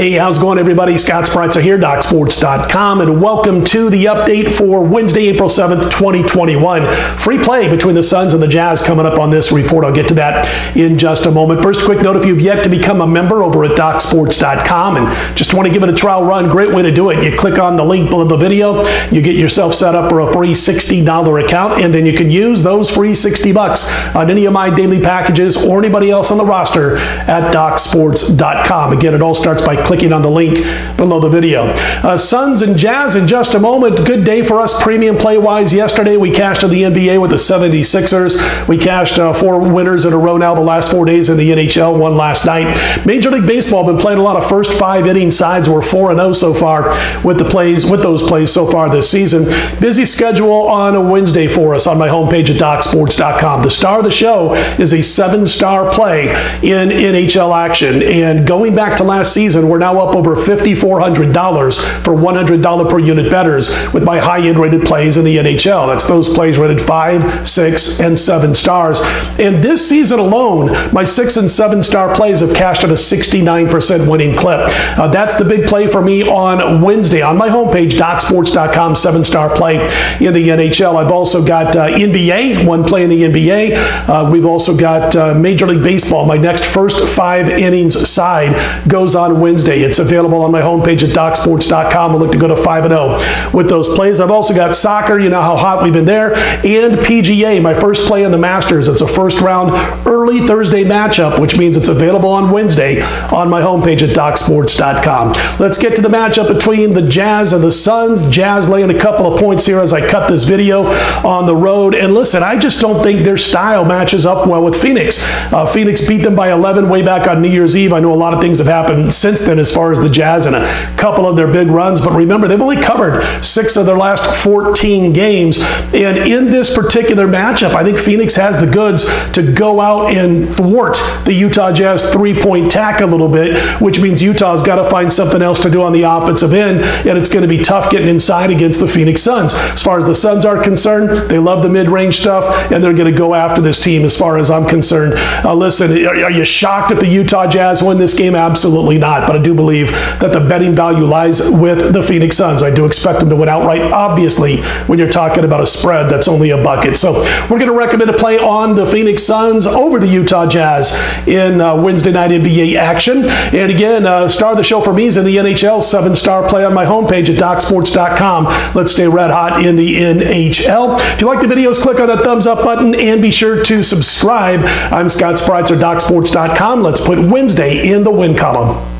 Hey, how's it going, everybody? Scott Spreitzer here, DocSports.com, and welcome to the update for Wednesday, April 7th, 2021. Free play between the Suns and the Jazz coming up on this report. I'll get to that in just a moment. First, quick note if you've yet to become a member over at DocSports.com and just want to give it a trial run, great way to do it. You click on the link below the video, you get yourself set up for a free $60 account, and then you can use those free 60 bucks on any of my daily packages or anybody else on the roster at DocSports.com. Again, it all starts by clicking on the link below the video. Uh, Suns and Jazz in just a moment. Good day for us premium play wise. Yesterday we cashed in the NBA with the 76ers. We cashed uh, four winners in a row now the last four days in the NHL, one last night. Major League Baseball been playing a lot of first five inning sides. We're 4 0 so far with the plays with those plays so far this season. Busy schedule on a Wednesday for us on my homepage at DocSports.com. The star of the show is a seven star play in NHL action. And going back to last season, we're now up over $5,400 for $100 per unit bettors with my high end rated plays in the NHL. That's those plays rated five, six, and seven stars. And this season alone, my six and seven star plays have cashed at a 69% winning clip. Uh, that's the big play for me on Wednesday on my homepage, DocSports.com, seven star play in the NHL. I've also got uh, NBA, one play in the NBA. Uh, we've also got uh, Major League Baseball. My next first five innings side goes on Wednesday. It's available on my homepage at DocSports.com. We'll look to go to 5 0 with those plays. I've also got soccer. You know how hot we've been there. And PGA, my first play in the Masters. It's a first round early Thursday matchup, which means it's available on Wednesday on my homepage at DocSports.com. Let's get to the matchup between the Jazz and the Suns. Jazz laying a couple of points here as I cut this video on the road. And listen, I just don't think their style matches up well with Phoenix. Uh, Phoenix beat them by 11 way back on New Year's Eve. I know a lot of things have happened since then as far as the Jazz and a couple of their big runs. But remember, they've only covered six of their last 14 games. And in this particular matchup, I think Phoenix has the goods to go out and thwart the Utah Jazz three point tack a little bit, which means Utah's got to find something else to do on the offensive end. And it's going to be tough getting inside against the Phoenix Suns. As far as the Suns are concerned, they love the mid range stuff, and they're going to go after this team as far as I'm concerned. Uh, listen, are, are you shocked if the Utah Jazz win this game? Absolutely not. But I do believe that the betting value lies with the Phoenix Suns. I do expect them to win outright, obviously, when you're talking about a spread that's only a bucket. So we're going to recommend a play on the Phoenix Suns over the Utah Jazz in uh, Wednesday night NBA action. And again, uh, star of the show for me is in the NHL, seven star play on my homepage at DocSports.com. Let's stay red hot in the NHL. If you like the videos, click on that thumbs up button and be sure to subscribe. I'm Scott Spreitzer, DocSports.com. Let's put Wednesday in the win column.